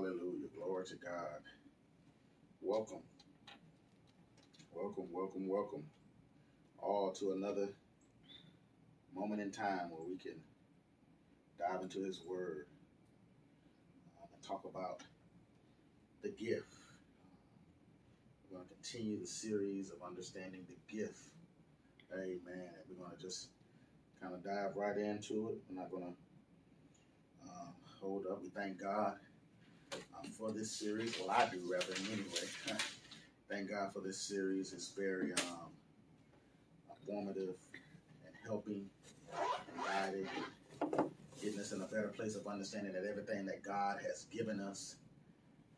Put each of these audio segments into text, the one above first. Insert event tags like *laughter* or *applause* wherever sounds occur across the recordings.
Glory to God. Welcome. Welcome, welcome, welcome. All to another moment in time where we can dive into His Word um, and talk about the gift. We're going to continue the series of understanding the gift. Amen. We're going to just kind of dive right into it. We're not going to um, hold up. We thank God for this series. Well, I do rather anyway. *laughs* thank God for this series. It's very um, formative and helping and guiding, getting us in a better place of understanding that everything that God has given us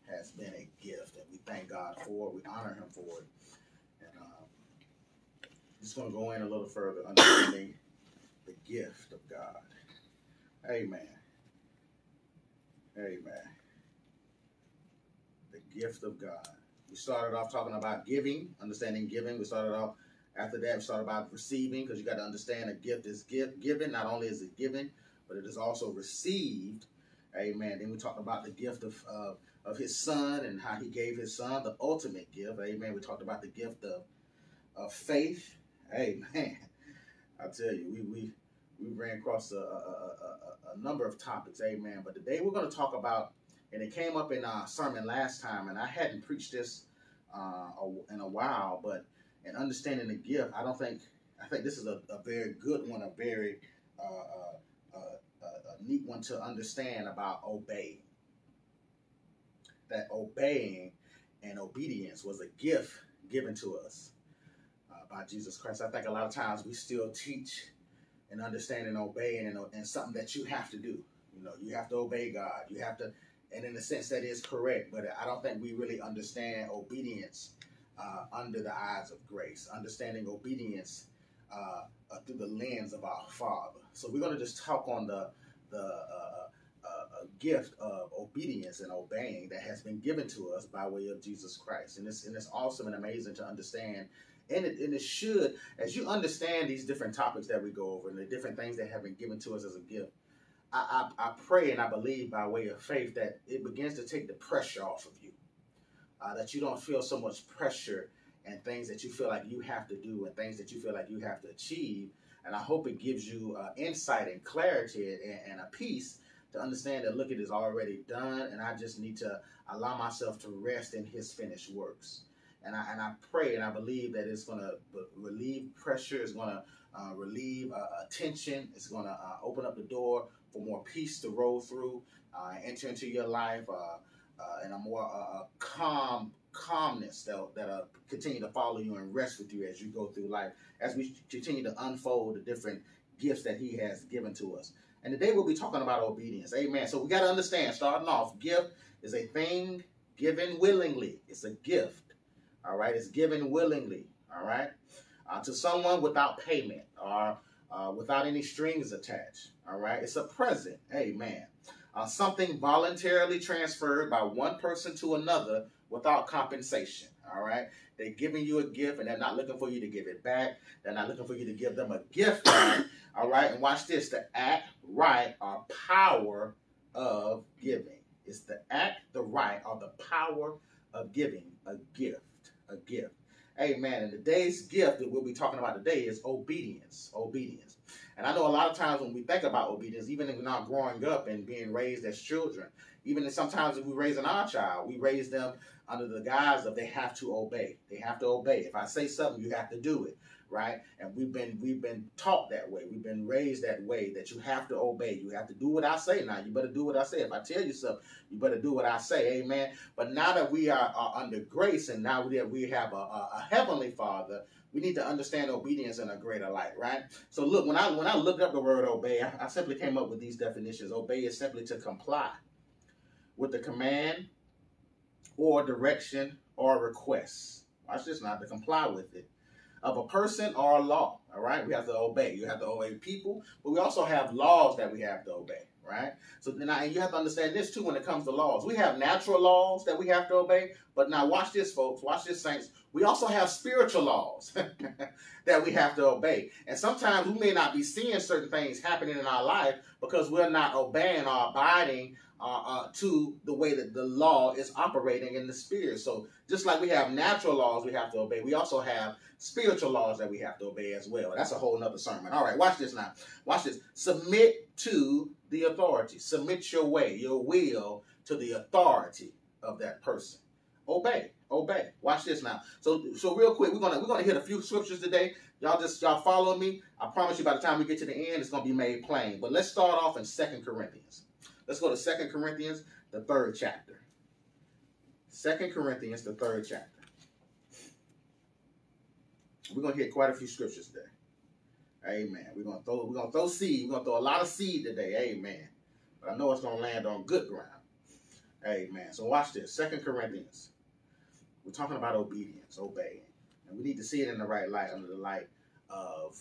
has been a gift, and we thank God for it. We honor Him for it. And um, just going to go in a little further, understanding the gift of God. Amen. Amen. The gift of God. We started off talking about giving, understanding giving. We started off after that, we started about receiving because you got to understand a gift is give, given. Not only is it given, but it is also received. Amen. Then we talked about the gift of, uh, of his son and how he gave his son the ultimate gift. Amen. We talked about the gift of, of faith. Amen. I tell you, we, we, we ran across a, a, a, a, number of topics. Amen. But today we're going to talk about, and it came up in our sermon last time, and I hadn't preached this uh, in a while, but in understanding the gift, I don't think, I think this is a, a very good one, a very uh, uh, uh, a neat one to understand about obeying. That obeying and obedience was a gift given to us uh, by Jesus Christ. I think a lot of times we still teach and understand and obeying and, and something that you have to do. You know, you have to obey God. You have to, and in a sense that is correct, but I don't think we really understand obedience uh, under the eyes of grace, understanding obedience uh, uh, through the lens of our Father. So we're going to just talk on the the uh, uh, uh, gift of obedience and obeying that has been given to us by way of Jesus Christ, and it's and it's awesome and amazing to understand. And it, and it should, as you understand these different topics that we go over and the different things that have been given to us as a gift, I, I, I pray and I believe by way of faith that it begins to take the pressure off of you uh, that you don't feel so much pressure and things that you feel like you have to do and things that you feel like you have to achieve. And I hope it gives you uh, insight and clarity and, and, a peace to understand that look, it is already done, and I just need to allow myself to rest in His finished works. And I and I pray and I believe that it's going to relieve pressure. It's going to uh, relieve uh, tension. It's going to uh, open up the door for more peace to roll through, uh, enter into your life uh, and a more uh, calm calmness that that uh, continue to follow you and rest with you as you go through life as we continue to unfold the different gifts that he has given to us. And today we'll be talking about obedience. Amen. So we got to understand starting off gift is a thing given willingly. It's a gift all right? It's given willingly all right? Uh, to someone without payment or uh, without any strings attached all right it's a present amen uh, something voluntarily transferred by one person to another without compensation. All right. They're giving you a gift and they're not looking for you to give it back. They're not looking for you to give them a gift back. *coughs* All right. And watch this the act, right, or power of giving. It's the act, the right, or the power of giving a gift. A gift. Amen. And today's gift that we'll be talking about today is obedience. Obedience. And I know a lot of times when we think about obedience, even if we're not growing up and being raised as children, even if sometimes if we're raising our child, we raise them under the guise of they have to obey. They have to obey. If I say something, you have to do it, right? And we've been we've been taught that way. We've been raised that way that you have to obey. You have to do what I say. Now you better do what I say. If I tell you something, you better do what I say. Amen. But now that we are, are under grace and now that we have a, a, a heavenly Father we need to understand obedience in a greater light, right? So look, when I when I looked up the word obey, I, I simply came up with these definitions. Obey is simply to comply with the command or direction or request. Watch this not to comply with it of a person or a law. All right, we have to obey. You have to obey people, but we also have laws that we have to obey. Right. So now, you have to understand this too when it comes to laws. We have natural laws that we have to obey, but now watch this, folks. Watch this, saints. We also have spiritual laws *laughs* that we have to obey. And sometimes we may not be seeing certain things happening in our life because we're not obeying or abiding uh, uh, to the way that the law is operating in the spirit. So just like we have natural laws we have to obey, we also have spiritual laws that we have to obey as well. That's a whole nother sermon. All right, watch this now. Watch this. Submit to the authority. Submit your way, your will to the authority of that person. Obey. Obey. Watch this now. So so real quick, we're gonna we're gonna hit a few scriptures today. Y'all just y'all follow me. I promise you by the time we get to the end, it's gonna be made plain. But let's start off in Second Corinthians. Let's go to Second Corinthians, the third chapter. Second Corinthians, the third chapter. We're gonna hit quite a few scriptures today. Amen. We're gonna throw we're gonna throw seed. We're gonna throw a lot of seed today. Amen. But I know it's gonna land on good ground. Amen. So watch this. Second Corinthians. We're talking about obedience, obeying. And we need to see it in the right light, under the light of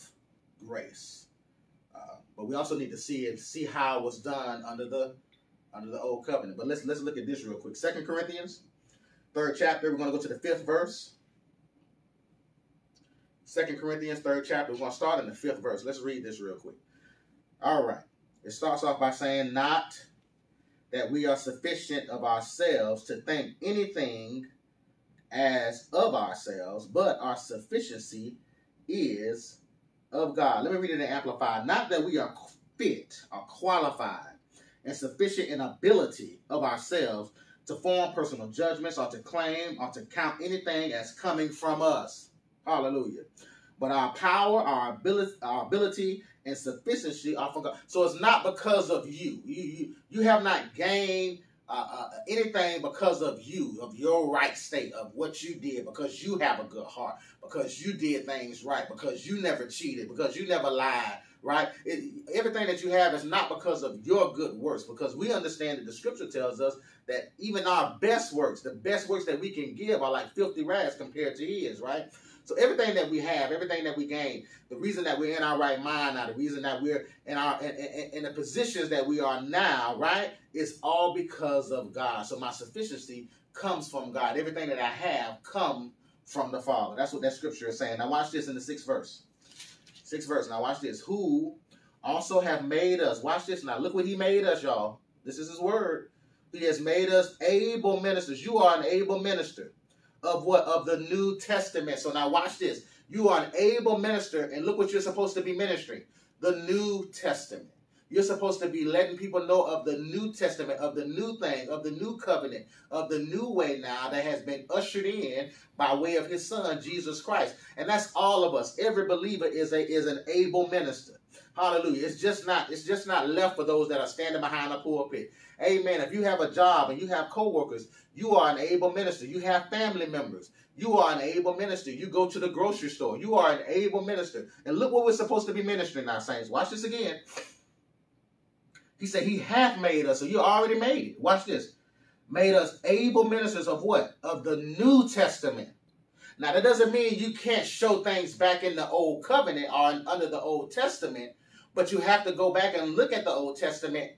grace. Uh, but we also need to see it, see how it was done under the under the old covenant. But let's let's look at this real quick. Second Corinthians, third chapter. We're going to go to the fifth verse. Second Corinthians, third chapter. We're going to start in the fifth verse. Let's read this real quick. All right. It starts off by saying, "Not that we are sufficient of ourselves to think anything as of ourselves, but our sufficiency is of God. Let me read it in Amplified. Not that we are fit or qualified and sufficient in ability of ourselves to form personal judgments or to claim or to count anything as coming from us. Hallelujah. But our power, our ability, our ability and sufficiency are from God. So it's not because of you. You, you, you have not gained uh, uh, anything because of you, of your right state, of what you did, because you have a good heart, because you did things right, because you never cheated, because you never lied, right? It, everything that you have is not because of your good works, because we understand that the scripture tells us that even our best works, the best works that we can give, are like filthy rags compared to His, right? So everything that we have, everything that we gain, the reason that we're in our right mind now, the reason that we're in our in, in, in the positions that we are now, right, is all because of God. So my sufficiency comes from God. Everything that I have come from the Father. That's what that scripture is saying. Now watch this in the sixth verse. Sixth verse. Now watch this. Who also have made us. Watch this now. Look what he made us, y'all. This is his word. He has made us able ministers. You are an able minister of what? Of the New Testament. So now watch this. You are an able minister, and look what you're supposed to be ministering. The New Testament. You're supposed to be letting people know of the New Testament, of the new thing, of the new covenant, of the new way now that has been ushered in by way of his son, Jesus Christ. And that's all of us. Every believer is a is an able minister. Hallelujah. It's just not, it's just not left for those that are standing behind a pulpit. Amen. If you have a job and you have co-workers, you are an able minister. You have family members. You are an able minister. You go to the grocery store. You are an able minister. And look what we're supposed to be ministering now, saints. Watch this again. He said he hath made us. So you already made it. Watch this. Made us able ministers of what? Of the New Testament. Now that doesn't mean you can't show things back in the old covenant or under the Old Testament, but you have to go back and look at the Old Testament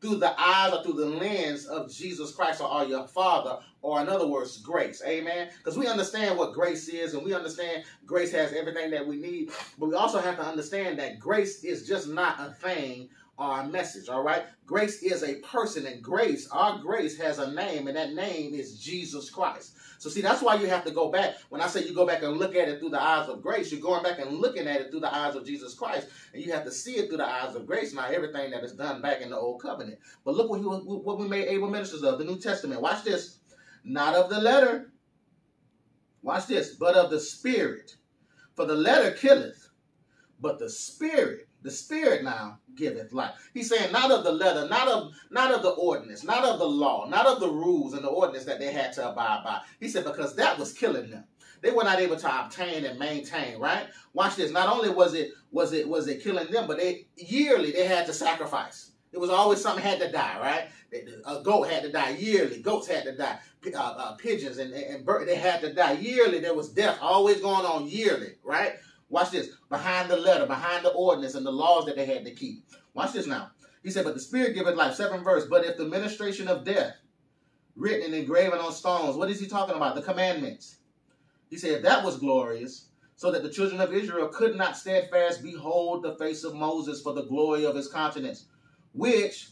through the eyes or through the lens of Jesus Christ or, your Father, or in other words, grace. Amen. Because we understand what grace is, and we understand grace has everything that we need, but we also have to understand that grace is just not a thing a message. All right. Grace is a person, and grace, our grace has a name, and that name is Jesus Christ. So see, that's why you have to go back. When I say you go back and look at it through the eyes of grace, you're going back and looking at it through the eyes of Jesus Christ, and you have to see it through the eyes of grace, not everything that is done back in the old covenant. But look what, he, what we made able ministers of, the New Testament. Watch this. Not of the letter. Watch this. But of the Spirit. For the letter killeth, but the Spirit the Spirit now giveth life. He's saying not of the letter, not of not of the ordinance, not of the law, not of the rules and the ordinance that they had to abide by. He said because that was killing them. They were not able to obtain and maintain, right? Watch this. Not only was it was it was it killing them, but they yearly they had to sacrifice. It was always something had to die, right? A goat had to die yearly. Goats had to die. Uh, uh, pigeons and, and bird, they had to die yearly. There was death always going on yearly, right? Watch this. Behind the letter, behind the ordinance and the laws that they had to keep. Watch this now. He said, But the Spirit giveth life. Seventh verse. But if the ministration of death, written and engraven on stones, what is he talking about? The commandments. He said, That was glorious, so that the children of Israel could not steadfast behold the face of Moses for the glory of his countenance, which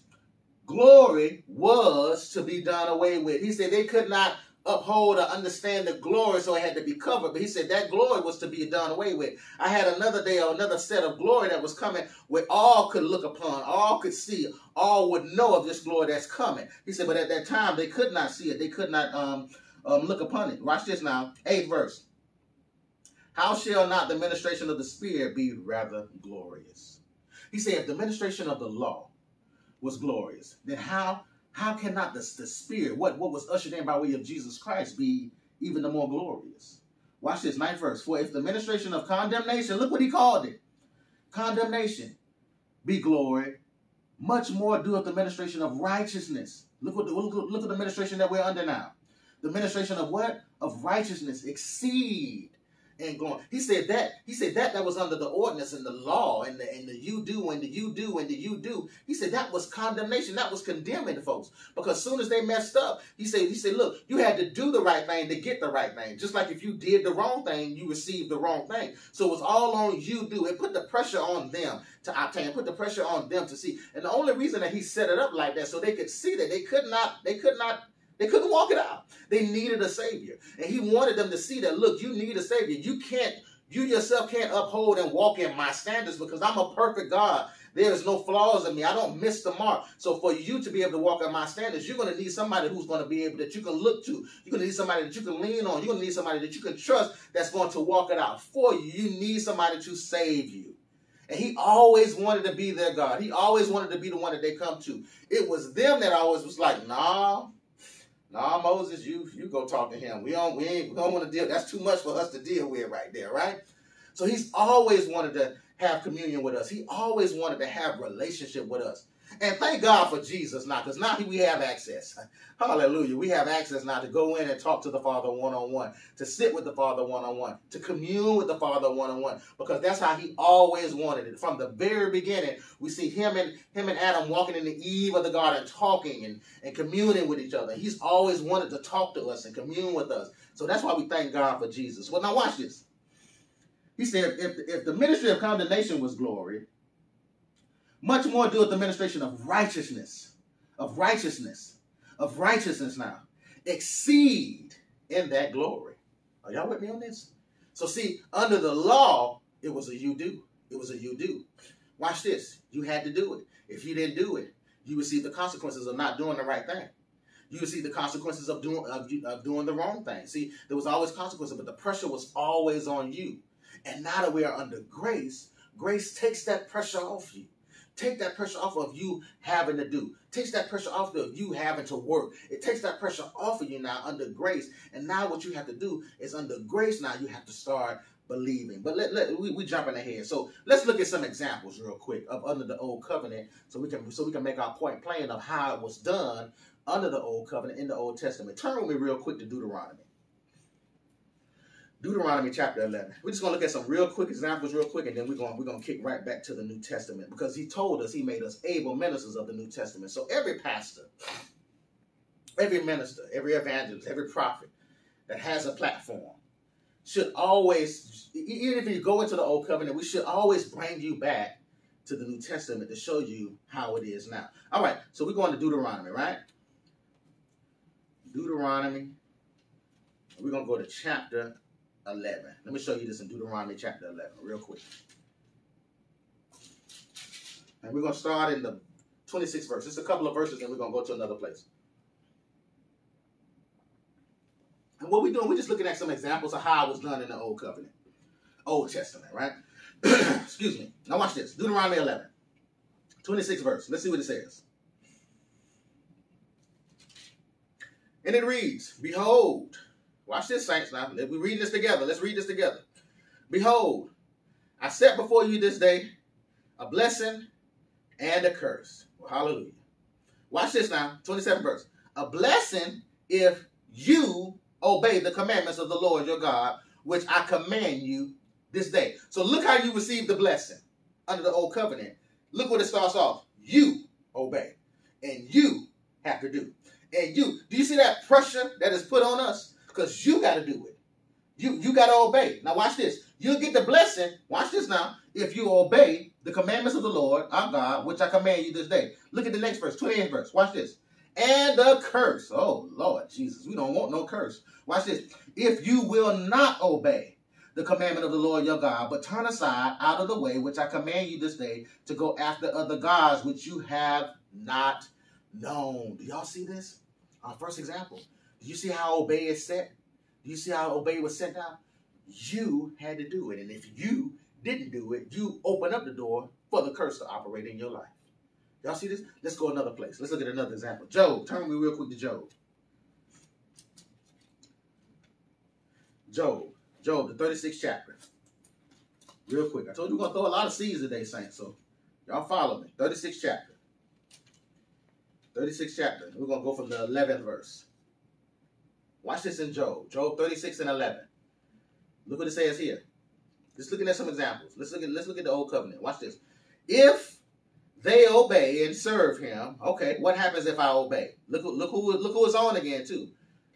glory was to be done away with. He said they could not uphold or understand the glory, so it had to be covered. But he said that glory was to be done away with. I had another day or another set of glory that was coming where all could look upon, all could see, all would know of this glory that's coming. He said, but at that time they could not see it. They could not um, um, look upon it. Watch this now. Eighth verse. How shall not the ministration of the Spirit be rather glorious? He said, if the ministration of the law was glorious, then how how cannot the, the Spirit, what, what was ushered in by way of Jesus Christ, be even the more glorious? Watch this, ninth verse. For if the ministration of condemnation, look what he called it condemnation, be glory, much more doeth the ministration of righteousness. Look what the, look, look at the ministration that we're under now. The ministration of what? Of righteousness exceed and going. He said that. He said that that was under the ordinance and the law and the and the you do and the you do and the you do. He said that was condemnation. That was condemning the folks because soon as they messed up, he said he said, look, you had to do the right thing to get the right thing. Just like if you did the wrong thing, you received the wrong thing. So it was all on you do. It put the pressure on them to obtain. Put the pressure on them to see. And the only reason that he set it up like that so they could see that they could not they could not they couldn't walk it out. They needed a savior. And he wanted them to see that, look, you need a savior. You can't, you yourself can't uphold and walk in my standards because I'm a perfect God. There is no flaws in me. I don't miss the mark. So for you to be able to walk in my standards, you're going to need somebody who's going to be able that you can look to. You're going to need somebody that you can lean on. You're going to need somebody that you can trust that's going to walk it out for you. You need somebody to save you. And he always wanted to be their God. He always wanted to be the one that they come to. It was them that always was like, nah, Nah, Moses, you you go talk to him. We don't we ain't we don't want to deal. That's too much for us to deal with right there, right? So he's always wanted to have communion with us. He always wanted to have relationship with us. And thank God for Jesus now, because now we have access. Hallelujah. We have access now to go in and talk to the Father one on one, to sit with the Father one on one, to commune with the Father one on one, because that's how He always wanted it. From the very beginning, we see Him and Him and Adam walking in the eve of the garden, talking and, and communing with each other. He's always wanted to talk to us and commune with us. So that's why we thank God for Jesus. Well, now watch this. He said, if, if the ministry of condemnation was glory, much more do with the administration of righteousness, of righteousness, of righteousness now. Exceed in that glory. Are y'all with me on this? So see, under the law, it was a you do. It was a you do. Watch this. You had to do it. If you didn't do it, you would see the consequences of not doing the right thing. You would see the consequences of doing of, of doing the wrong thing. See, there was always consequences, but the pressure was always on you. And now that we are under grace, grace takes that pressure off you. Take that pressure off of you having to do. Takes that pressure off of you having to work. It takes that pressure off of you now under grace. And now what you have to do is under grace now you have to start believing. But let, let we, we jumping ahead. So let's look at some examples real quick of under the old covenant so we can so we can make our point plain of how it was done under the old covenant in the Old Testament. Turn with me real quick to Deuteronomy. Deuteronomy chapter 11. We're just going to look at some real quick examples real quick, and then we're going, we're going to kick right back to the New Testament because he told us he made us able ministers of the New Testament. So every pastor, every minister, every evangelist, every prophet that has a platform should always, even if you go into the Old Covenant, we should always bring you back to the New Testament to show you how it is now. All right, so we're going to Deuteronomy, right? Deuteronomy. We're going to go to chapter 11. Let me show you this in Deuteronomy chapter 11 real quick. And we're going to start in the 26th verse. It's a couple of verses, and we're going to go to another place. And what we're doing, we're just looking at some examples of how it was done in the Old Covenant, Old Testament, right? *clears throat* Excuse me. Now watch this. Deuteronomy 11, 26th verse. Let's see what it says. And it reads, Behold, Watch this, saints. Now we're reading this together. Let's read this together. Behold, I set before you this day a blessing and a curse. Well, hallelujah. Watch this now. 27 verse. A blessing if you obey the commandments of the Lord your God, which I command you this day. So look how you receive the blessing under the old covenant. Look what it starts off. You obey. And you have to do. And you, do you see that pressure that is put on us? Because you got to do it. You you got to obey. Now watch this. You'll get the blessing. Watch this now. If you obey the commandments of the Lord our God, which I command you this day. Look at the next verse, 28th verse. Watch this. And the curse. Oh Lord Jesus, we don't want no curse. Watch this. If you will not obey the commandment of the Lord your God, but turn aside out of the way which I command you this day to go after other gods which you have not known. Do y'all see this? Our first example. Do you see how obey is set? Do you see how obey was sent out? You had to do it. And if you didn't do it, you open up the door for the curse to operate in your life. Y'all see this? Let's go another place. Let's look at another example. Job. Turn me real quick to Job. Job. Job, the 36th chapter. Real quick. I told you we're going to throw a lot of seeds today, Saints. So y'all follow me. 36th chapter. 36th chapter. We're going to go from the 11th verse. Watch this in Job. Job 36 and 11. Look what it says here. Just looking at some examples. Let's look at let's look at the old covenant. Watch this. If they obey and serve him, okay, what happens if I obey? Look look who look who is on again too.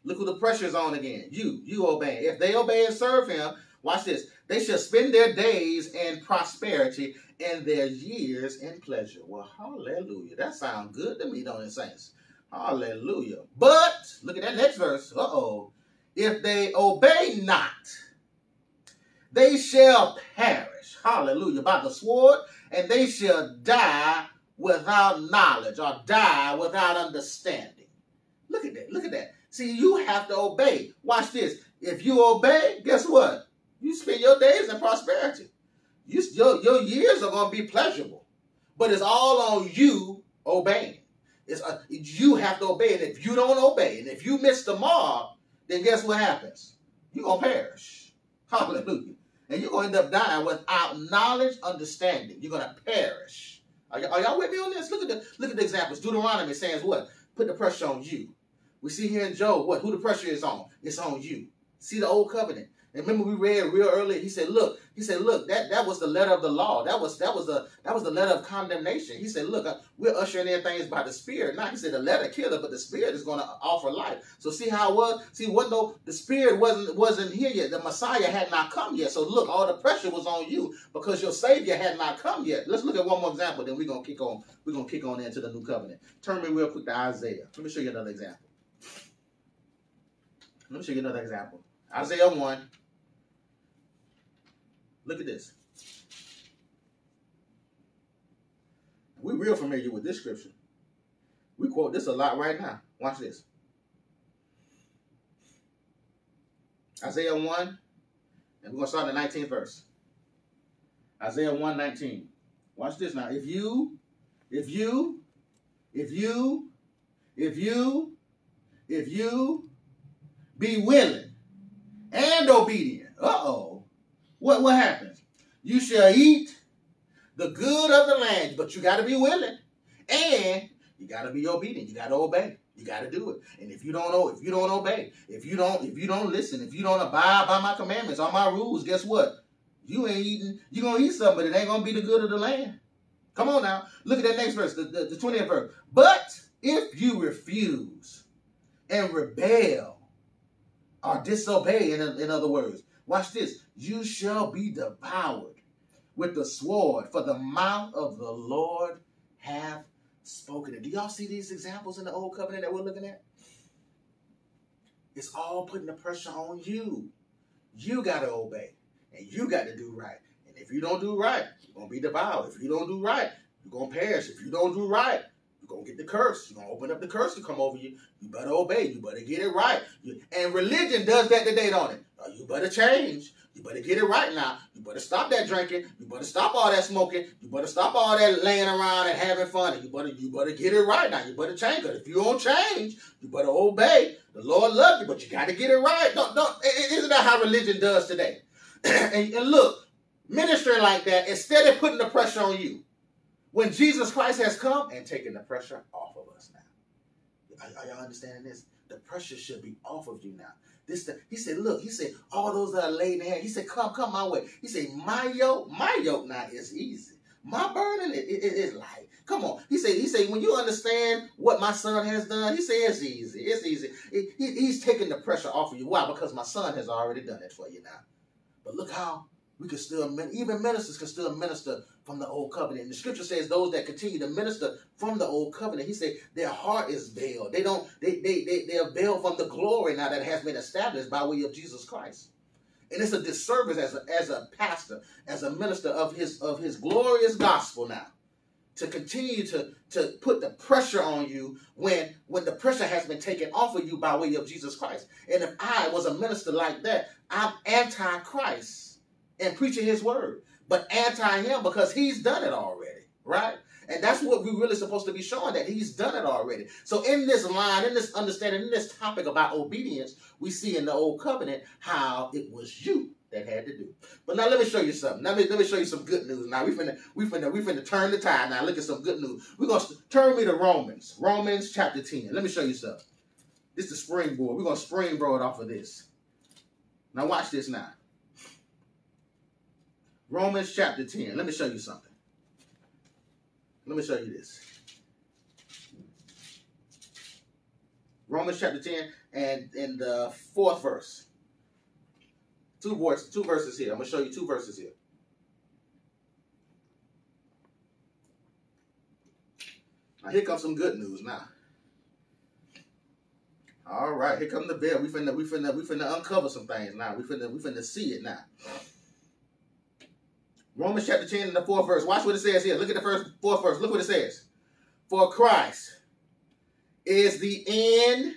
Look who the pressure is on again. You, you obey. If they obey and serve him, watch this. They shall spend their days in prosperity and their years in pleasure. Well, hallelujah. That sounds good to me, don't it, saints? Hallelujah. But, look at that next verse. Uh-oh. If they obey not, they shall perish. Hallelujah. By the sword, and they shall die without knowledge or die without understanding. Look at that. Look at that. See, you have to obey. Watch this. If you obey, guess what? You spend your days in prosperity. You, your, your years are going to be pleasurable. But it's all on you obeying. It's a, uh, you have to obey. And if you don't obey, and if you miss the mark, then guess what happens? You're going to perish. *laughs* Hallelujah. And you're going to end up dying without knowledge, understanding. You're going to perish. Are, y'all with me on this? Look at the look at the examples. Deuteronomy says what? Put the pressure on you. We see here in Job, what? Who the pressure is on? It's on you. See the old covenant. And remember we read real early, he said, look, he said, look, that, that was the letter of the law. That was that was the that was the letter of condemnation. He said, look, uh, we're ushering in things by the spirit. Now he said the letter killed it, but the spirit is going to offer life. So see how it was? See what though the spirit wasn't wasn't here yet. The Messiah had not come yet. So look, all the pressure was on you because your Savior had not come yet. Let's look at one more example, then we're gonna kick on, we're gonna kick on into the new covenant. Turn me real quick to Isaiah. Let me show you another example. Let me show you another example. Isaiah 1. Look at this. We're real familiar with this scripture. We quote this a lot right now. Watch this. Isaiah 1, and we're going to start in the 19th verse. Isaiah 1, 19. Watch this now. If you, if you, if you, if you, if you be willing and obedient. Uh-oh. What, what happens? You shall eat the good of the land, but you got to be willing. And you got to be obedient. You got to obey. You got to do it. And if you don't know, if you don't obey, if you don't, if you don't listen, if you don't abide by my commandments, all my rules, guess what? You ain't eating. You gonna eat something, but it ain't gonna be the good of the land. Come on now. Look at that next verse, the, the, the 20th verse. But if you refuse and rebel or disobey, in, in other words. Watch this. You shall be devoured with the sword, for the mouth of the Lord hath spoken it. Do y'all see these examples in the old covenant that we're looking at? It's all putting the pressure on you. You got to obey, and you got to do right. And if you don't do right, you're going to be devoured. If you don't do right, you're going to perish. If you don't do right, you're gonna get the curse. You're gonna open up the curse to come over you. You better obey. You better get it right. And religion does that today, don't it? You better change. You better get it right now. You better stop that drinking. You better stop all that smoking. You better stop all that laying around and having fun. And you better you better get it right now. You better change. Cause if you don't change, you better obey. The Lord loves you, but you got to get it right. Don't don't. Isn't that how religion does today? *clears throat* and, and look, ministering like that, instead of putting the pressure on you, when Jesus Christ has come and taken the pressure off of us now. Are, are y'all understanding this? The pressure should be off of you now. This the, he said, look, he said, all those that are laid in hand, he said, come, come my way. He said, my yoke, my yoke now is easy. My burden it, it, light. Come on. He said, he said, when you understand what my son has done, he said, it's easy. It's easy. he, he's taking the pressure off of you. Why? Because my son has already done it for you now. But look how we can still, even ministers can still minister from the old covenant. And the scripture says those that continue to minister from the old covenant, he said their heart is veiled. They don't, they, they, they, they are veiled from the glory now that has been established by way of Jesus Christ. And it's a disservice as a, as a pastor, as a minister of his of his glorious gospel now, to continue to, to put the pressure on you when when the pressure has been taken off of you by way of Jesus Christ. And if I was a minister like that, I'm anti-Christ and preaching his word, but anti him because he's done it already, right? And that's what we're really supposed to be showing that he's done it already. So in this line, in this understanding, in this topic about obedience, we see in the old covenant how it was you that had to do. But now let me show you something. Let me let me show you some good news. Now we finna we finna we finna turn the tide. Now look at some good news. We're gonna turn me to Romans. Romans chapter 10. Let me show you something. This is the springboard. We're gonna springboard off of this. Now watch this now. Romans chapter 10. Let me show you something. Let me show you this. Romans chapter 10 and in the fourth verse. Two verses, two verses here. I'm gonna show you two verses here. Now here comes some good news now. All right, here come the veil. We finna we finna we finna uncover some things now. We finna we finna see it now. Romans chapter 10 and the fourth verse. Watch what it says here. Look at the first fourth verse. Look what it says. For Christ is the end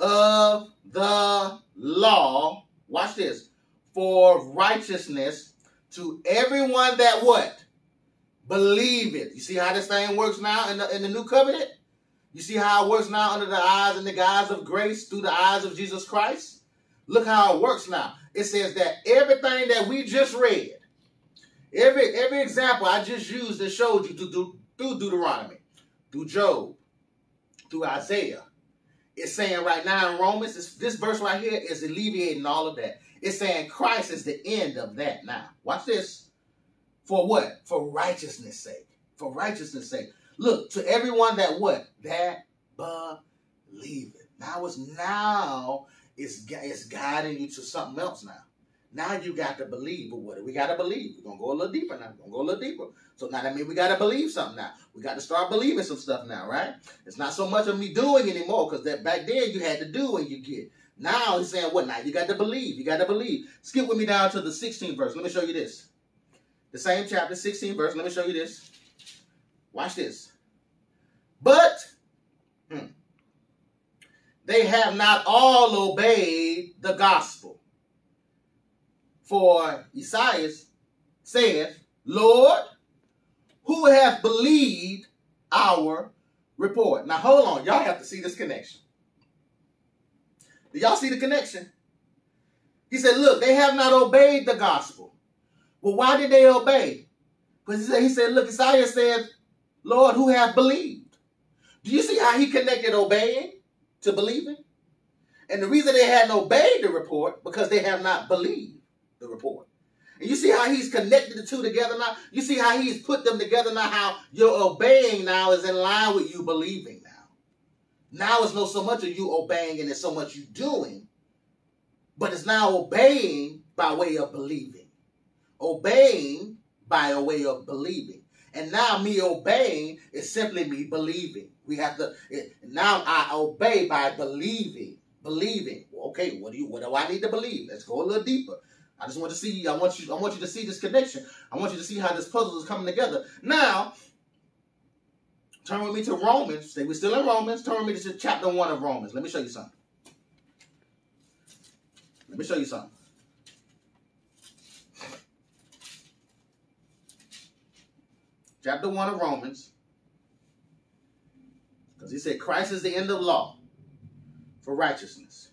of the law. Watch this. For righteousness to everyone that what? Believe it. You see how this thing works now in the, in the new covenant? You see how it works now under the eyes and the guise of grace through the eyes of Jesus Christ? Look how it works now. It says that everything that we just read, Every every example I just used and showed you through, through Deuteronomy, through Job, through Isaiah, it's saying right now in Romans, this, verse right here is alleviating all of that. It's saying Christ is the end of that now. Watch this. For what? For righteousness' sake. For righteousness' sake. Look, to everyone that what? That believe it. Now it's now it's, it's guiding you to something else now. Now you got to believe. But what do we got to believe? We're going to go a little deeper now. We're going to go a little deeper. So now that means we got to believe something now. We got to start believing some stuff now, right? It's not so much of me doing anymore because that back then you had to do when you get. Now he's saying what now? You got to believe. You got to believe. Skip with me down to the 16th verse. Let me show you this. The same chapter, 16 verse. Let me show you this. Watch this. But hmm, they have not all obeyed the gospel. For Isaiah saith, Lord, who hath believed our report? Now hold on, y'all have to see this connection. Do y'all see the connection? He said, look, they have not obeyed the gospel. Well, why did they obey? Because he said, he said, look, Isaiah said, Lord, who hath believed? Do you see how he connected obeying to believing? And the reason they hadn't obeyed the report, because they have not believed the report. And you see how he's connected the two together now? You see how he's put them together now, how your obeying now is in line with you believing now. Now it's not so much of you obeying and it's so much you doing, but it's now obeying by way of believing. Obeying by a way of believing. And now me obeying is simply me believing. We have to, now I obey by believing. Believing. Okay, what do you, what do I need to believe? Let's go a little deeper. I just want to see. I want you. I want you to see this connection. I want you to see how this puzzle is coming together. Now, turn with me to Romans. Say we're still in Romans. Turn with me to chapter one of Romans. Let me show you something. Let me show you something. Chapter one of Romans. Because he said Christ is the end of law for righteousness.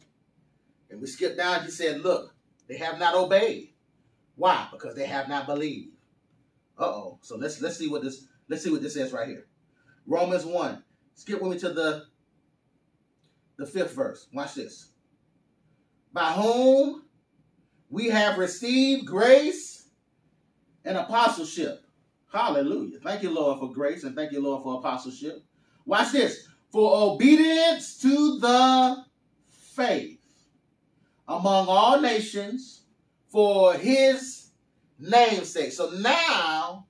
And we skip down. He said, look. They have not obeyed. Why? Because they have not believed. Uh-oh. So let's let's see what this let's see what this says right here. Romans 1. Skip with me to the the fifth verse. Watch this. by whom we have received grace and apostleship. Hallelujah. Thank you, Lord, for grace and thank you, Lord, for apostleship. Watch this. For obedience to the faith among all nations for his namesake. So now,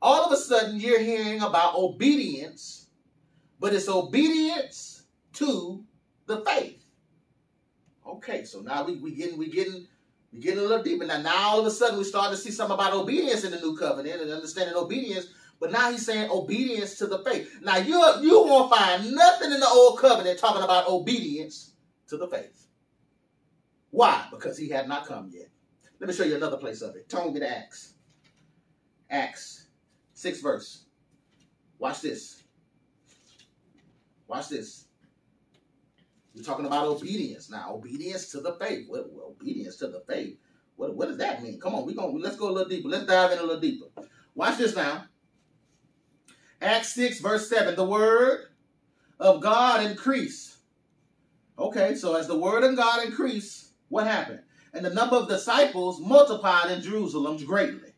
all of a sudden, you're hearing about obedience, but it's obedience to the faith. Okay, so now we we getting we getting we getting a little deeper. Now, now all of a sudden we start to see something about obedience in the new covenant and understanding obedience. But now he's saying obedience to the faith. Now you you won't find nothing in the old covenant talking about obedience to the faith. Why? Because he had not come yet. Let me show you another place of it. Turn me to Acts. Acts, six verse. Watch this. Watch this. We're talking about obedience now. Obedience to the faith. Obedience to the faith. What, what does that mean? Come on, we going let's go a little deeper. Let's dive in a little deeper. Watch this now. Acts 6, verse 7. The word of God increase. Okay, so as the word of God increased, what happened? And the number of disciples multiplied in Jerusalem greatly.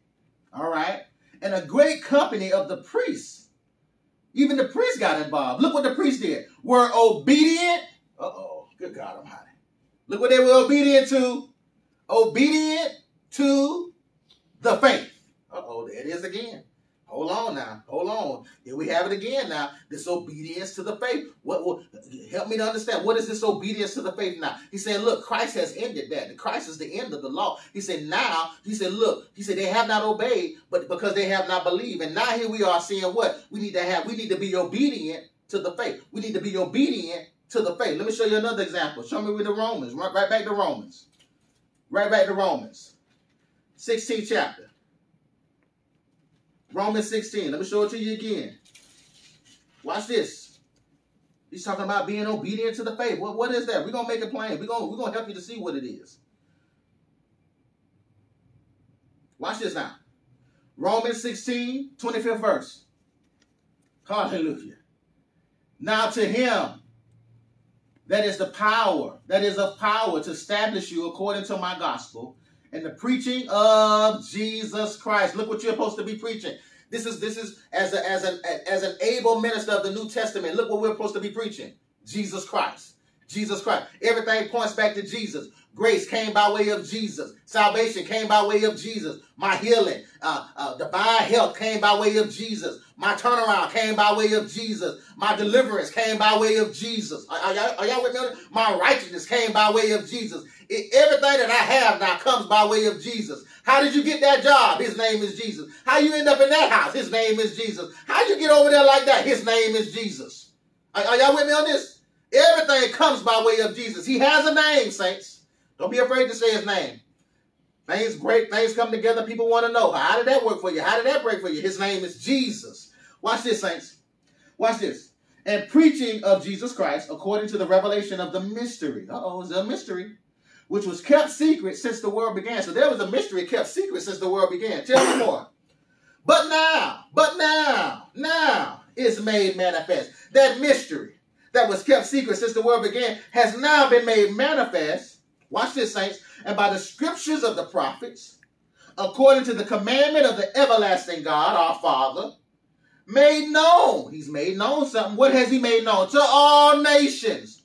All right. And a great company of the priests. Even the priests got involved. Look what the priests did. Were obedient uh-oh. Good God Almighty. Look what they were obedient to. Obedient to the faith. Uh-oh, there it is again. Hold on now. Hold on. Here we have it again now. Disobedience to the faith. What will help me to understand what is this obedience to the faith now? He said, look, Christ has ended that. Christ is the end of the law. He said, now, he said, look, he said they have not obeyed, but because they have not believed. And now here we are seeing what? We need to have, we need to be obedient to the faith. We need to be obedient to the faith. Let me show you another example. Show me with the Romans. Right, right back to Romans. Right back to Romans. 16th chapter. Romans 16. Let me show it to you again. Watch this. He's talking about being obedient to the faith. What, what is that? We're going to make it plain. We're going we're gonna help you to see what it is. Watch this now. Romans 16, 25th verse. Hallelujah. Now to him that is the power, that is of power to establish you according to my gospel and the preaching of Jesus Christ. Look what you're supposed to be preaching. This is this is as a, as an as an able minister of the New Testament. Look what we're supposed to be preaching. Jesus Christ. Jesus Christ. Everything points back to Jesus. Grace came by way of Jesus. Salvation came by way of Jesus. My healing, uh, uh, divine health came by way of Jesus. My turnaround came by way of Jesus. My deliverance came by way of Jesus. Are, are, y'all, are y'all with me? My righteousness came by way of Jesus. It, everything that I have now comes by way of Jesus. How did you get that job? His name is Jesus. How you end up in that house? His name is Jesus. How you get over there like that? His name is Jesus. Are, are y'all with me on this? Everything comes by way of Jesus. He has a name, saints. Don't be afraid to say his name. Things break, things come together. People want to know. How did that work for you? How did that break for you? His name is Jesus. Watch this, saints. Watch this. And preaching of Jesus Christ according to the revelation of the mystery. Uh-oh, it's a mystery. Which was kept secret since the world began. So there was a mystery kept secret since the world began. Tell me more. But now, but now, now is made manifest. That mystery that was kept secret since the world began has now been made manifest. Watch this, saints. And by the scriptures of the prophets, according to the commandment of the everlasting God, our Father, made known. He's made known something. What has he made known? To all nations.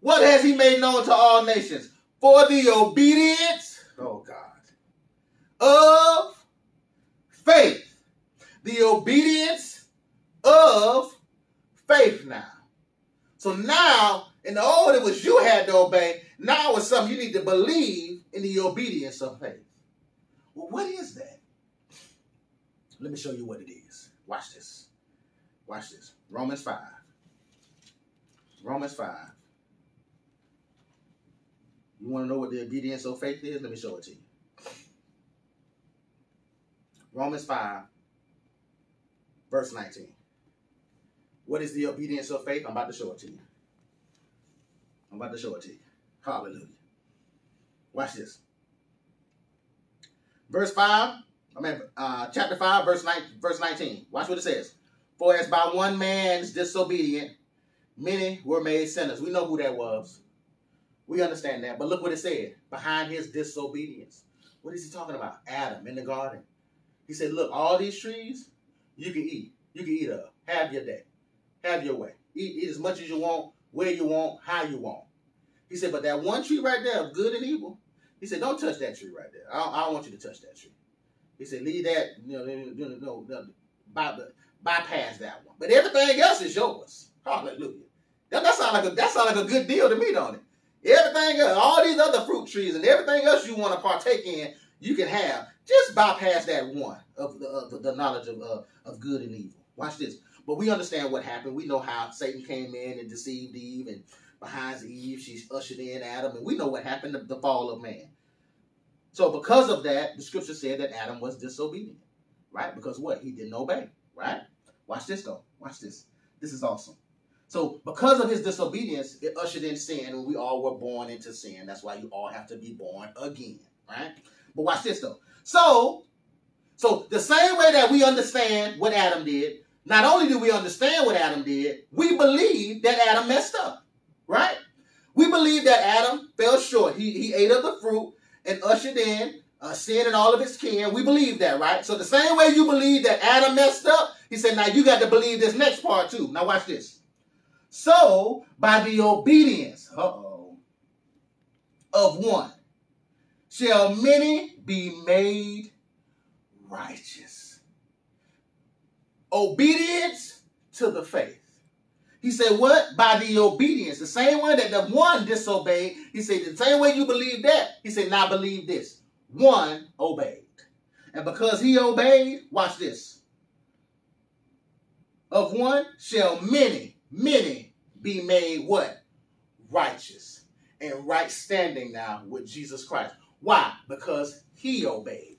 What has he made known to all nations? For the obedience, oh God, of faith. The obedience of faith now. So now, in the old, it was you had to obey. Now it's something you need to believe in the obedience of faith. Well, what is that? Let me show you what it is. Watch this. Watch this. Romans 5. Romans 5. You want to know what the obedience of faith is? Let me show it to you. Romans 5, verse 19. What is the obedience of faith? I'm about to show it to you. I'm about to show it to you. Hallelujah. Watch this. Verse 5, I mean, uh, chapter 5, verse, 9, verse 19. Watch what it says. For as by one man's disobedient, many were made sinners. We know who that was. We understand that. But look what it said. Behind his disobedience. What is he talking about? Adam in the garden. He said, Look, all these trees, you can eat. You can eat of. Have your day. Have your way. Eat, eat as much as you want, where you want, how you want. He said, but that one tree right there of good and evil, he said, don't touch that tree right there. I don't, I don't want you to touch that tree. He said, leave that, you know, no, no, no, by, bypass that one. But everything else is yours. Hallelujah. That, that sounds like a that sound like a good deal to me, don't it? Everything else, all these other fruit trees and everything else you want to partake in, you can have. Just bypass that one of the, of the knowledge of, uh, of good and evil. Watch this. But we understand what happened. We know how Satan came in and deceived Eve, and behind Eve, she's ushered in Adam, and we know what happened, the, the fall of man. So because of that, the scripture said that Adam was disobedient, right? Because what? He didn't obey, right? Watch this though. Watch this. This is awesome. So because of his disobedience, it ushered in sin, and we all were born into sin. That's why you all have to be born again, right? But watch this though. So, so the same way that we understand what Adam did, not only do we understand what Adam did, we believe that Adam messed up, right? We believe that Adam fell short. He, he ate of the fruit and ushered in uh, sin and all of its kin. We believe that, right? So the same way you believe that Adam messed up, he said, now you got to believe this next part too. Now watch this. So by the obedience uh-oh, of one shall many be made righteous. Obedience to the faith. He said, What? By the obedience. The same way that the one disobeyed. He said, The same way you believe that. He said, Now believe this. One obeyed. And because he obeyed, watch this. Of one shall many, many be made what? Righteous. And right standing now with Jesus Christ. Why? Because he obeyed.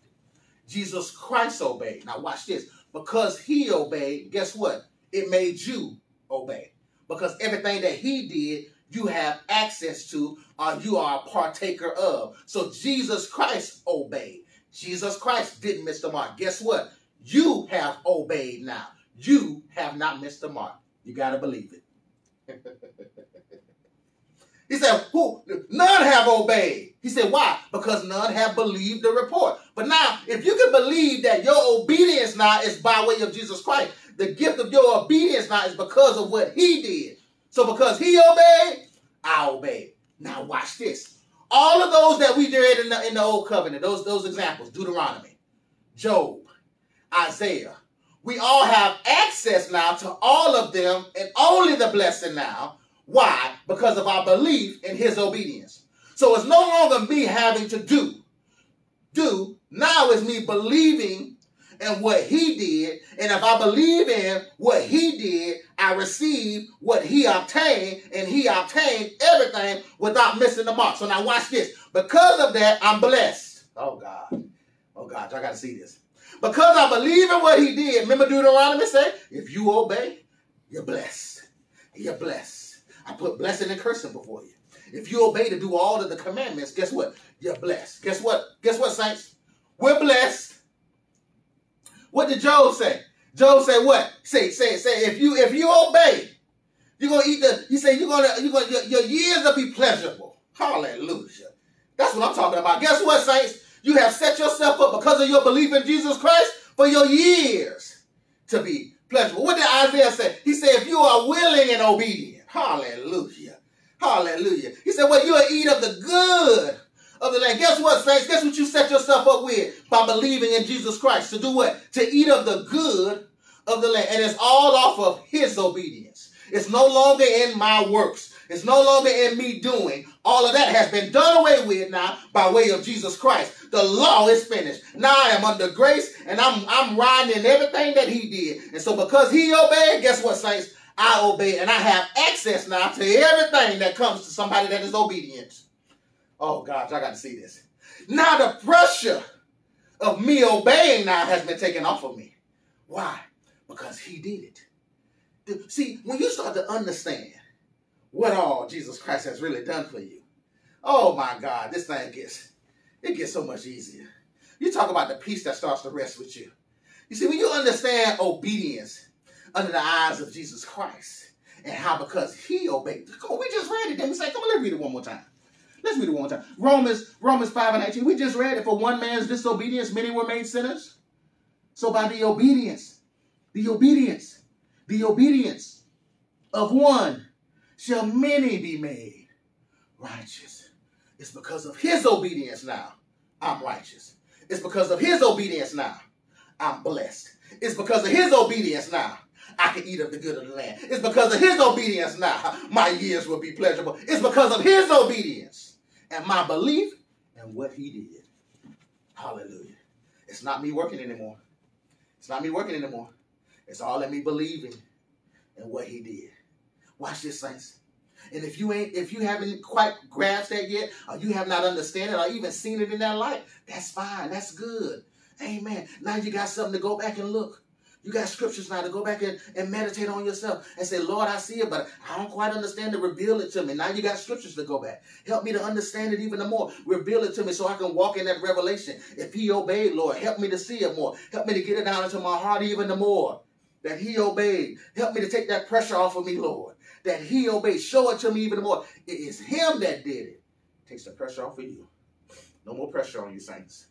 Jesus Christ obeyed. Now watch this. Because he obeyed, guess what? It made you obey. Because everything that he did, you have access to or you are a partaker of. So Jesus Christ obeyed. Jesus Christ didn't miss the mark. Guess what? You have obeyed now. You have not missed the mark. You got to believe it. He said, Who? None have obeyed. He said, Why? Because none have believed the report. But now, if you can believe that your obedience now is by way of Jesus Christ, the gift of your obedience now is because of what he did. So because he obeyed, I obeyed. Now watch this. All of those that we did in the, in the old covenant, those, those examples, Deuteronomy, Job, Isaiah, we all have access now to all of them and only the blessing now why? Because of our belief in his obedience. So it's no longer me having to do. Do. Now it's me believing in what he did. And if I believe in what he did, I receive what he obtained. And he obtained everything without missing the mark. So now watch this. Because of that, I'm blessed. Oh God. Oh God, y'all got to see this. Because I believe in what he did. Remember Deuteronomy say, if you obey, you're blessed. You're blessed. I put blessing and cursing before you. If you obey to do all of the commandments, guess what? You're blessed. Guess what? Guess what, saints? We're blessed. What did Job say? Job said what? Say, say, say, if you if you obey, you're gonna eat the, he said you're gonna you're gonna your, your years will be pleasurable. Hallelujah. That's what I'm talking about. Guess what, saints? You have set yourself up because of your belief in Jesus Christ for your years to be pleasurable. What did Isaiah say? He said, if you are willing and obedient. Hallelujah. Hallelujah. He said, well, you'll eat of the good of the land. Guess what, saints? Guess what you set yourself up with by believing in Jesus Christ? To do what? To eat of the good of the land. And it's all off of his obedience. It's no longer in my works. It's no longer in me doing. All of that has been done away with now by way of Jesus Christ. The law is finished. Now I am under grace and I'm I'm riding in everything that he did. And so because he obeyed, guess what, saints? I obey, and I have access now to everything that comes to somebody that is obedient. Oh gosh, I got to see this. Now the pressure of me obeying now has been taken off of me. Why? Because he did it. See, when you start to understand what all Jesus Christ has really done for you, oh my God, this thing gets it gets so much easier. You talk about the peace that starts to rest with you. You see, when you understand obedience, under the eyes of Jesus Christ. And how because he obeyed. On, we just read it. Then we say, come on, let's read it one more time. Let's read it one more time. Romans, Romans 5 and 18. We just read it. For one man's disobedience, many were made sinners. So by the obedience, the obedience, the obedience of one shall many be made righteous. It's because of his obedience now, I'm righteous. It's because of his obedience now, I'm blessed. It's because of his obedience now, I can eat of the good of the land. It's because of his obedience now, my years will be pleasurable. It's because of his obedience and my belief and what he did. Hallelujah. It's not me working anymore. It's not me working anymore. It's all in me believing in what he did. Watch this, saints. And if you ain't, if you haven't quite grasped that yet, or you have not understood it, or even seen it in that light, that's fine. That's good. Amen. Now you got something to go back and look. You got scriptures now to go back and, and meditate on yourself and say, Lord, I see it, but I don't quite understand it. Reveal it to me. Now you got scriptures to go back. Help me to understand it even the more. Reveal it to me so I can walk in that revelation. If he obeyed, Lord, help me to see it more. Help me to get it down into my heart even the more. That he obeyed. Help me to take that pressure off of me, Lord. That he obeyed. Show it to me even more. It is him that did it. Takes the pressure off of you. No more pressure on you, saints.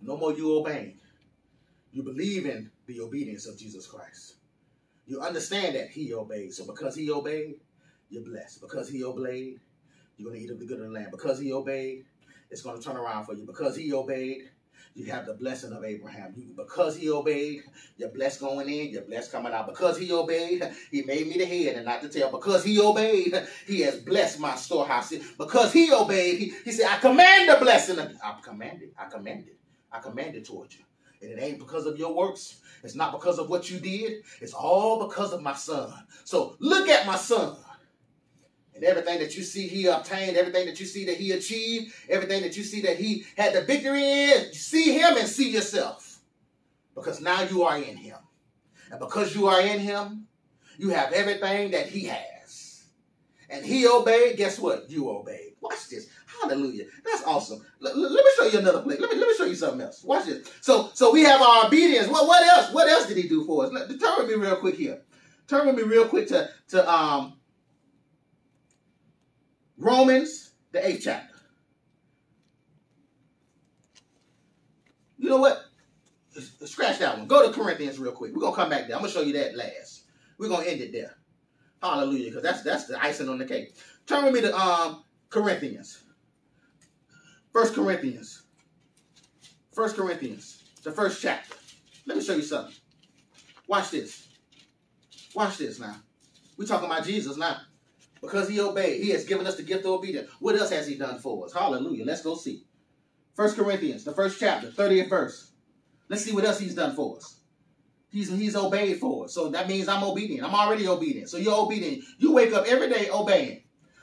No more you obeying. You believe in the obedience of Jesus Christ. You understand that he obeyed. So because he obeyed, you're blessed. Because he obeyed, you're going to eat of the good of the land. Because he obeyed, it's going to turn around for you. Because he obeyed, you have the blessing of Abraham. Because he obeyed, you're blessed going in, you're blessed coming out. Because he obeyed, he made me the head and not the tail. Because he obeyed, he has blessed my storehouse. Because he obeyed, he, he said, I command the blessing. I command it. I command it. I command it towards you. And it ain't because of your works. It's not because of what you did. It's all because of my son. So look at my son. And everything that you see he obtained, everything that you see that he achieved, everything that you see that he had the victory in, see him and see yourself. Because now you are in him. And because you are in him, you have everything that he has. And he obeyed, guess what? You obeyed. Watch this. Hallelujah. That's awesome. L- let me show you another place. Let me, let me show you something else. Watch this. So so we have our obedience. What what else? What else did he do for us? Let, turn with me real quick here. Turn with me real quick to, to um Romans, the eighth chapter. You know what? Scratch that one. Go to Corinthians real quick. We're gonna come back there. I'm gonna show you that last. We're gonna end it there. Hallelujah, because that's that's the icing on the cake. Turn with me to um Corinthians. First Corinthians. First Corinthians, the first chapter. Let me show you something. Watch this. Watch this now. We're talking about Jesus now. Because he obeyed. He has given us the gift of obedience. What else has he done for us? Hallelujah. Let's go see. First Corinthians, the first chapter, 30th verse. Let's see what else he's done for us. He's, he's obeyed for us. So that means I'm obedient. I'm already obedient. So you're obedient. You wake up every day obeying.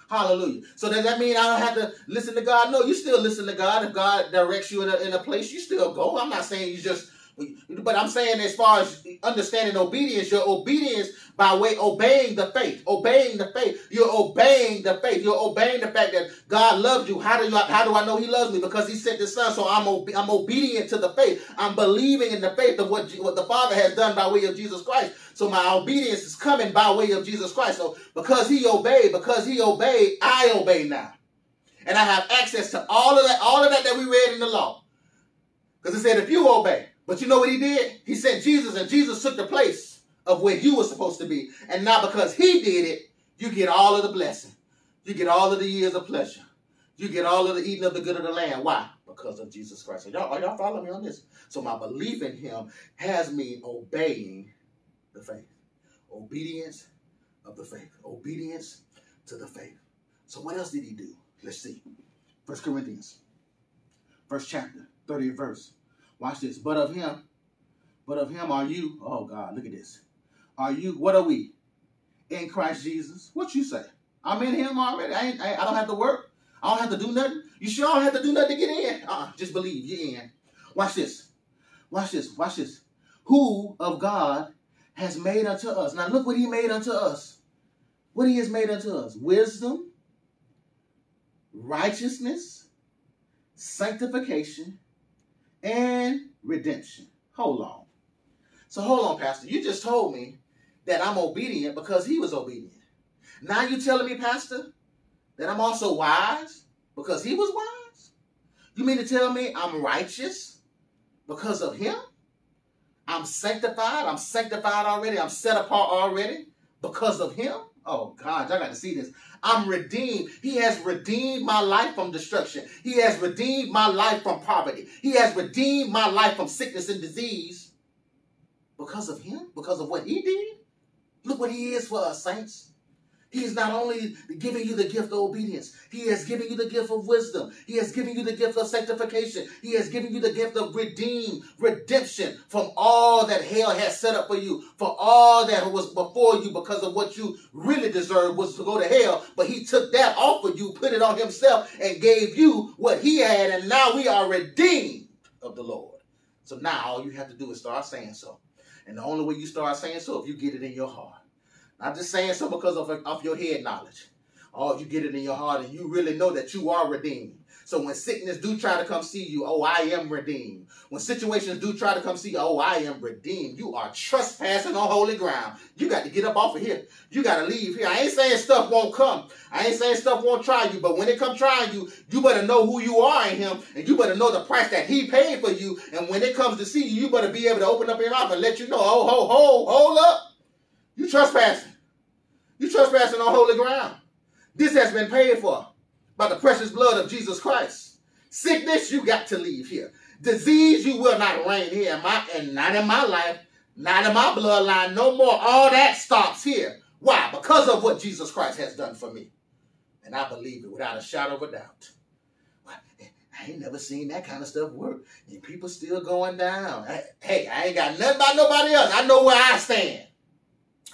Hallelujah. So does that mean I don't have to listen to God? No, you still listen to God. If God directs you in a, in a place, you still go. I'm not saying you just but I'm saying, as far as understanding obedience, your obedience by way obeying the faith, obeying the faith. You're obeying the faith. You're obeying the fact that God loves you. How do you? How do I know He loves me? Because He sent His Son. So I'm I'm obedient to the faith. I'm believing in the faith of what what the Father has done by way of Jesus Christ. So my obedience is coming by way of Jesus Christ. So because He obeyed, because He obeyed, I obey now, and I have access to all of that, all of that that we read in the law. Because it said, if you obey. But you know what he did? He sent Jesus, and Jesus took the place of where you were supposed to be. And now because he did it, you get all of the blessing. You get all of the years of pleasure. You get all of the eating of the good of the land. Why? Because of Jesus Christ. Y'all, are y'all following me on this? So my belief in him has me obeying the faith. Obedience of the faith. Obedience to the faith. So what else did he do? Let's see. First Corinthians, first chapter, 30th verse. Watch this. But of him, but of him are you. Oh God, look at this. Are you, what are we? In Christ Jesus. What you say? I'm in him already. I, ain't, I, I don't have to work. I don't have to do nothing. You sure I don't have to do nothing to get in? Uh-uh. Just believe you're in. Watch this. Watch this. Watch this. Who of God has made unto us. Now look what he made unto us. What he has made unto us. Wisdom, righteousness, sanctification, and redemption. Hold on. So hold on, Pastor. You just told me that I'm obedient because he was obedient. Now you telling me, Pastor, that I'm also wise because he was wise? You mean to tell me I'm righteous because of him? I'm sanctified. I'm sanctified already. I'm set apart already because of him. Oh God, y'all got to see this. I'm redeemed. He has redeemed my life from destruction. He has redeemed my life from poverty. He has redeemed my life from sickness and disease because of him, because of what he did. Look what he is for us, saints. He is not only giving you the gift of obedience, He has given you the gift of wisdom. He has given you the gift of sanctification. He has given you the gift of redeem, redemption from all that hell has set up for you, for all that was before you because of what you really deserved was to go to hell. But He took that off of you, put it on Himself, and gave you what He had, and now we are redeemed of the Lord. So now all you have to do is start saying so. And the only way you start saying so if you get it in your heart. I'm just saying so because of, of your head knowledge. Oh, you get it in your heart and you really know that you are redeemed. So when sickness do try to come see you, oh, I am redeemed. When situations do try to come see you, oh, I am redeemed. You are trespassing on holy ground. You got to get up off of here. You got to leave here. I ain't saying stuff won't come. I ain't saying stuff won't try you. But when it come trying you, you better know who you are in him. And you better know the price that he paid for you. And when it comes to see you, you better be able to open up your mouth and let you know, oh, ho, ho, hold up. You trespassing. You trespassing on holy ground. This has been paid for by the precious blood of Jesus Christ. Sickness, you got to leave here. Disease, you will not reign here in my, and not in my life, not in my bloodline, no more. All that stops here. Why? Because of what Jesus Christ has done for me. And I believe it without a shadow of a doubt. I ain't never seen that kind of stuff work. And people still going down. Hey, I ain't got nothing about nobody else. I know where I stand.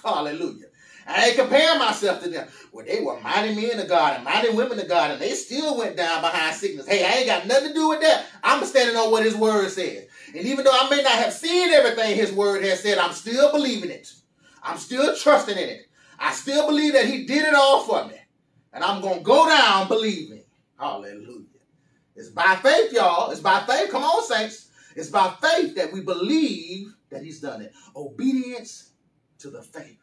Hallelujah. I ain't comparing myself to them. Well, they were mighty men of God and mighty women of God, and they still went down behind sickness. Hey, I ain't got nothing to do with that. I'm standing on what his word says. And even though I may not have seen everything his word has said, I'm still believing it. I'm still trusting in it. I still believe that he did it all for me. And I'm going to go down believing. Hallelujah. It's by faith, y'all. It's by faith. Come on, saints. It's by faith that we believe that he's done it. Obedience to the faith.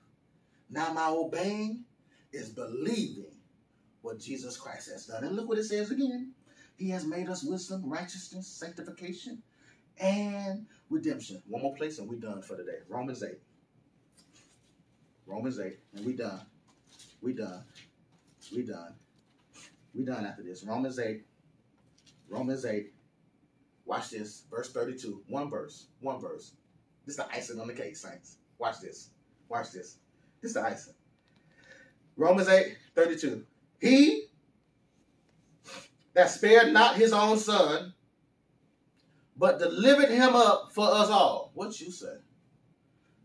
Now my obeying is believing what Jesus Christ has done. And look what it says again. He has made us wisdom, righteousness, sanctification, and redemption. One more place and we're done for today. Romans 8. Romans 8. And we done. We done. We done. We done after this. Romans 8. Romans 8. Watch this. Verse 32. One verse. One verse. This is the icing on the cake, saints. Watch this. Watch this. This is the icing. Romans 8, 32. He that spared not his own son, but delivered him up for us all. What you say?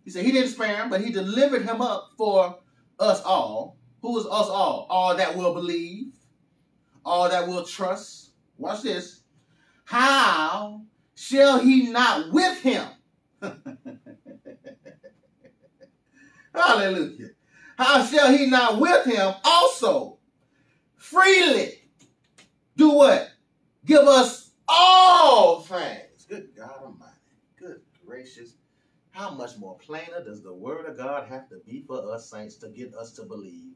He said he didn't spare him, but he delivered him up for us all. Who is us all? All that will believe, all that will trust. Watch this. How shall he not with him? *laughs* Hallelujah. How shall he not with him also freely do what? Give us all things. Good God Almighty. Good gracious. How much more plainer does the word of God have to be for us saints to get us to believe?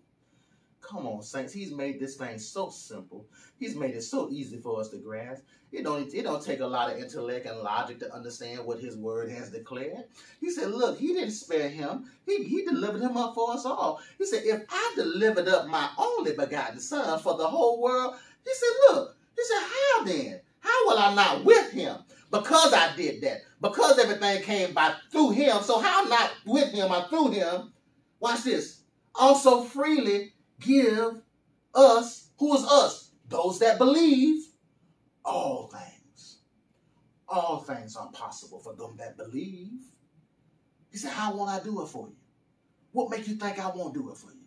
Come on, saints. He's made this thing so simple. He's made it so easy for us to grasp. It don't, it don't take a lot of intellect and logic to understand what his word has declared. He said, look, he didn't spare him. He, he delivered him up for us all. He said, if I delivered up my only begotten son for the whole world, he said, look, he said, how then? How will I not with him? Because I did that. Because everything came by through him. So how not with him or through him? Watch this. Also freely give us, who is us? Those that believe, all things. All things are possible for them that believe. He said, How won't I do it for you? What make you think I won't do it for you?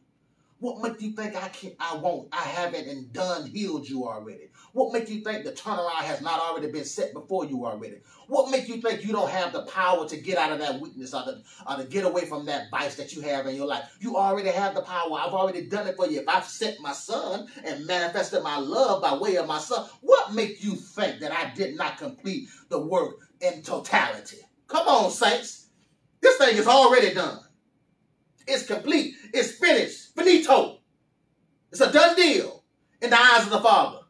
What make you think I can't, I won't, I haven't and done healed you already? What make you think the turnaround has not already been set before you already? What make you think you don't have the power to get out of that weakness or to, or to get away from that vice that you have in your life? You already have the power. I've already done it for you. If I've sent my son and manifested my love by way of my son, what make you think that I did not complete the work in totality? Come on, saints. This thing is already done. It's complete. It's finished. Finito. It's a done deal. In the eyes of the Father.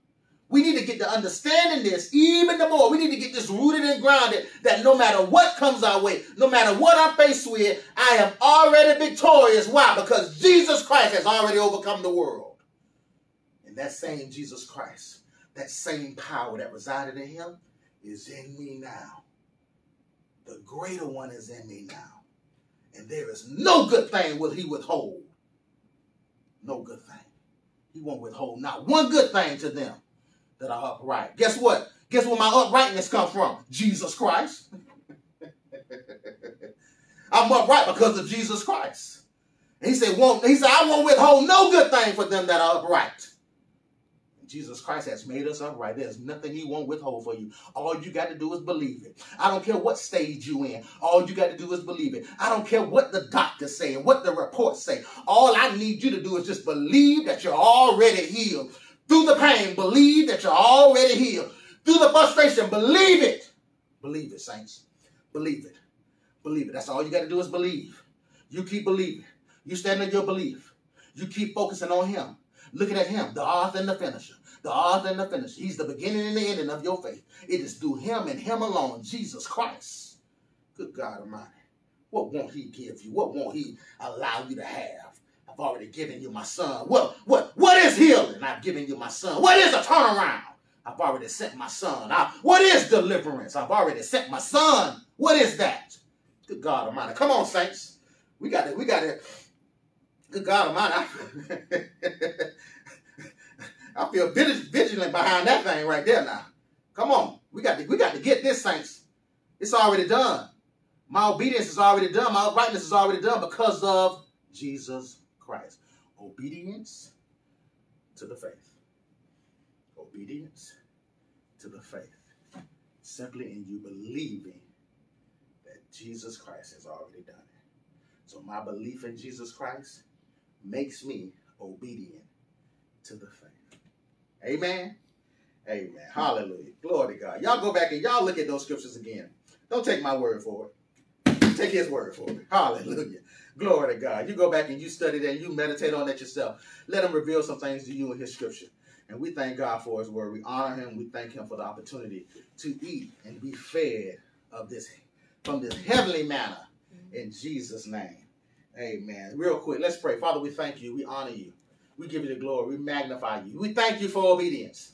We need to get to understanding this even the more. We need to get this rooted and grounded that no matter what comes our way, no matter what I'm faced with, I am already victorious. Why? Because Jesus Christ has already overcome the world. And that same Jesus Christ, that same power that resided in him, is in me now. The greater one is in me now. And there is no good thing will he withhold. No good thing. He won't withhold not one good thing to them that are upright. Guess what? Guess where my uprightness comes from? Jesus Christ. *laughs* I'm upright because of Jesus Christ. And he said, won't, he said, I won't withhold no good thing for them that are upright. Jesus Christ has made us upright. There's nothing he won't withhold for you. All you got to do is believe it. I don't care what stage you in. All you got to do is believe it. I don't care what the doctors say and what the reports say. All I need you to do is just believe that you're already healed. Through the pain, believe that you're already healed. Through the frustration, believe it. Believe it, saints. Believe it. Believe it. That's all you got to do is believe. You keep believing. You stand in your belief. You keep focusing on him. Looking at him, the author and the finisher the author and the finisher. He's the beginning and the ending of your faith. It is through him and him alone, Jesus Christ. Good God Almighty. What won't he give you? What won't he allow you to have? I've already given you my son. What, what, what is healing? I've given you my son. What is a turnaround? I've already sent my son. I, what is deliverance? I've already sent my son. What is that? Good God Almighty. Come on, saints. We got it. We got it. Good God Almighty. I *laughs* feel vigilant behind that thing right there now. Come on. We got to, we got to get this, saints. It's already done. My obedience is already done. My uprightness is already done because of Jesus Christ. Obedience to the faith. Obedience to the faith. Simply in you believing that Jesus Christ has already done it. So my belief in Jesus Christ makes me obedient to the faith. Amen. Amen. Hallelujah. Glory to God. Y'all go back and y'all look at those scriptures again. Don't take my word for it. Take his word for it. Hallelujah. Glory to God. You go back and you study that, you meditate on that yourself. Let him reveal some things to you in his scripture. And we thank God for his word. We honor him. We thank him for the opportunity to eat and be fed of this from this heavenly manna in Jesus' name. Amen. Real quick, let's pray. Father, we thank you. We honor you. We give you the glory. We magnify you. We thank you for obedience.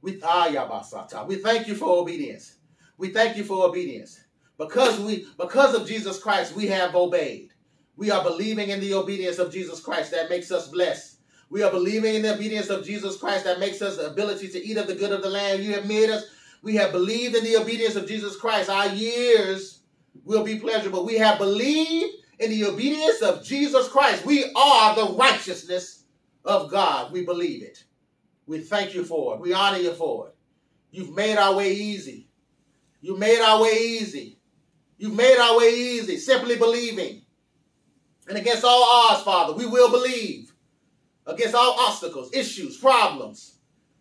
We, ah, we thank you for obedience. We thank you for obedience. Because we because of Jesus Christ, we have obeyed. We are believing in the obedience of Jesus Christ that makes us blessed. We are believing in the obedience of Jesus Christ that makes us the ability to eat of the good of the land you have made us. We have believed in the obedience of Jesus Christ. Our years will be pleasurable. We have believed in the obedience of Jesus Christ. We are the righteousness of God. We believe it. We thank you for it. We honor you for it. You've made our way easy. You made our way easy. You've made our way easy, simply believing. And against all odds, Father, we will believe. Against all obstacles, issues, problems,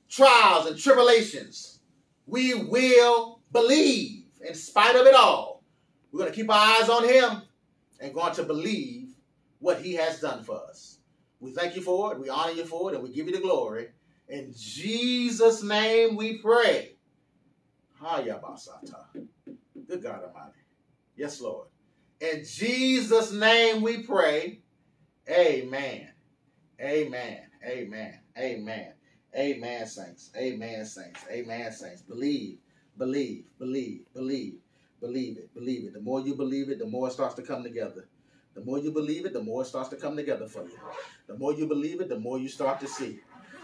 trials, and tribulations, we will believe in spite of it all. We're going to keep our eyes on Him and going to believe what He has done for us. We thank you for it. We honor you for it. And we give you the glory. In Jesus' name we pray. Hayabasata. Good God Almighty. Yes, Lord. In Jesus' name we pray. Amen. Amen. Amen. Amen. Amen, saints. Amen, saints. Amen, saints. Believe, believe, believe, believe, believe it, believe it. The more you believe it, the more it starts to come together. The more you believe it, the more it starts to come together for you. The more you believe it, the more you start to see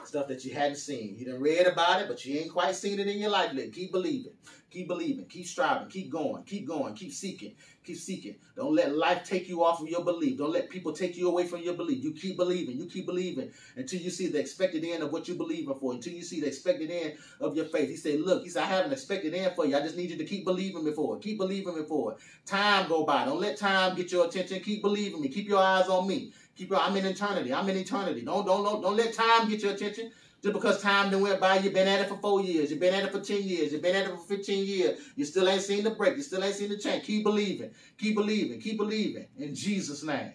stuff that you hadn't seen. You didn't read about it, but you ain't quite seen it in your life. Keep believing. Keep believing. Keep striving. Keep going. Keep going. Keep seeking. Keep seeking. Don't let life take you off of your belief. Don't let people take you away from your belief. You keep believing. You keep believing until you see the expected end of what you're believing for. Until you see the expected end of your faith. He said, look, he said, I have an expected end for you. I just need you to keep believing me for it. Keep believing me for it. Time go by. Don't let time get your attention. Keep believing me. Keep your eyes on me. Keep your, I'm in eternity. I'm in eternity. Don't, don't, don't, don't let time get your attention. Just because time done went by, you've been at it for four years, you've been at it for 10 years, you've been at it for 15 years, you still ain't seen the break, you still ain't seen the change. Keep believing, keep believing, keep believing in Jesus' name.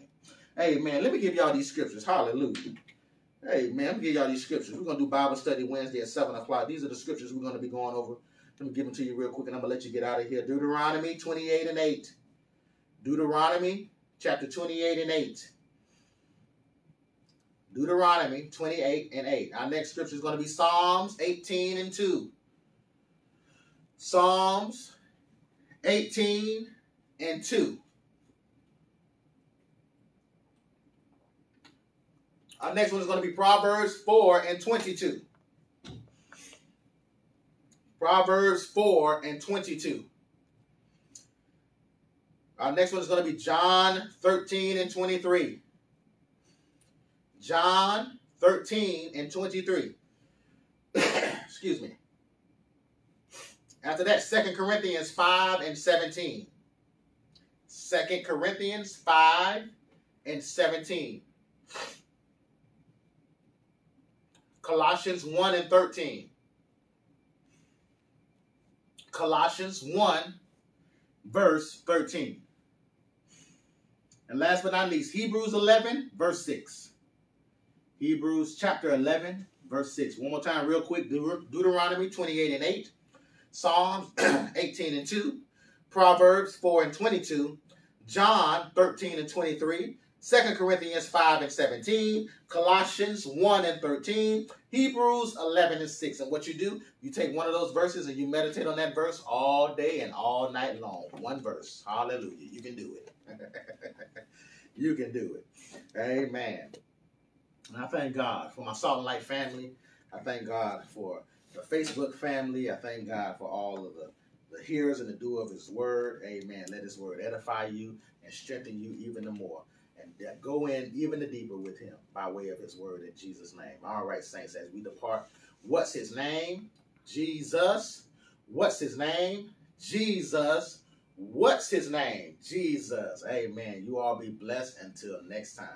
Amen. Let me give y'all these scriptures. Hallelujah. Hey, man, going to give y'all these scriptures. We're going to do Bible study Wednesday at 7 o'clock. These are the scriptures we're going to be going over. Let me give them to you real quick, and I'm going to let you get out of here. Deuteronomy 28 and 8. Deuteronomy chapter 28 and 8. Deuteronomy 28 and 8. Our next scripture is going to be Psalms 18 and 2. Psalms 18 and 2. Our next one is going to be Proverbs 4 and 22. Proverbs 4 and 22. Our next one is going to be John 13 and 23. John 13 and 23. *coughs* Excuse me. After that, Second Corinthians 5 and 17. Second Corinthians 5 and 17. Colossians 1 and 13. Colossians 1, verse 13. And last but not least, Hebrews 11, verse 6. Hebrews chapter 11, verse 6. One more time, real quick. Deuteronomy 28 and 8. Psalms *clears throat* 18 and 2. Proverbs 4 and 22. John 13 and 23. 2 Corinthians 5 and 17, Colossians 1 and 13, Hebrews 11 and 6. And what you do, you take one of those verses and you meditate on that verse all day and all night long. One verse. Hallelujah. You can do it. *laughs* you can do it. Amen. And I thank God for my Salt and Light family. I thank God for the Facebook family. I thank God for all of the, the hearers and the doer of his word. Amen. Let his word edify you and strengthen you even the more and go in even the deeper with him by way of his word in Jesus' name. All right, saints, as we depart, what's his name? Jesus. What's his name? Jesus. What's his name? Jesus. Amen. You all be blessed until next time.